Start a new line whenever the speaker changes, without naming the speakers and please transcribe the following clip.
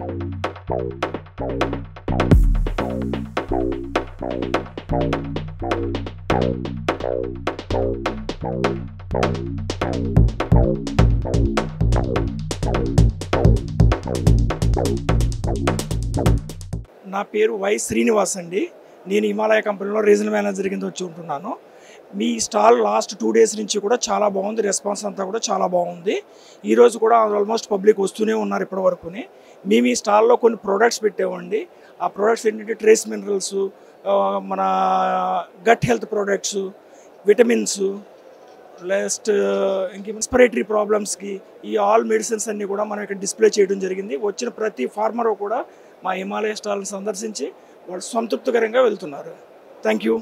నా పేరు వై శ్రీనివాస్ అండి. నేను హిమాలయ కంపెనీలో రీజనల్ మేనేజర్ కింద వచ్చి ఉంటున్నాను. మీ స్టాల్ లాస్ట్ టూ డేస్ నుంచి కూడా చాలా బాగుంది. రెస్పాన్స్ అంతా కూడా చాలా బాగుంది. ఈరోజు కూడా ఆల్మోస్ట్ పబ్లిక్ వస్తూనే ఉన్నారు ఇప్పటి మీ మేము ఈ స్టాల్లో కొన్ని ప్రోడక్ట్స్ పెట్టామండి ఆ ప్రోడక్ట్స్ ఏంటంటే ట్రేస్ మినరల్స్ మన gut health products vitamins next ఇంక రెస్పిరేటరీ ప్రాబ్లమ్స్కి ఈ ఆల్ మెడిసిన్స్ అన్నీ కూడా మనం ఇక్కడ డిస్ప్లే చేయడం జరిగింది. వచ్చిన ప్రతి ఫార్మర్ కూడా మా హిమాలయ స్టాల్ని సందర్శించి వాళ్ళు సంతృప్తికరంగా వెళ్తున్నారు థ్యాంక్ యూ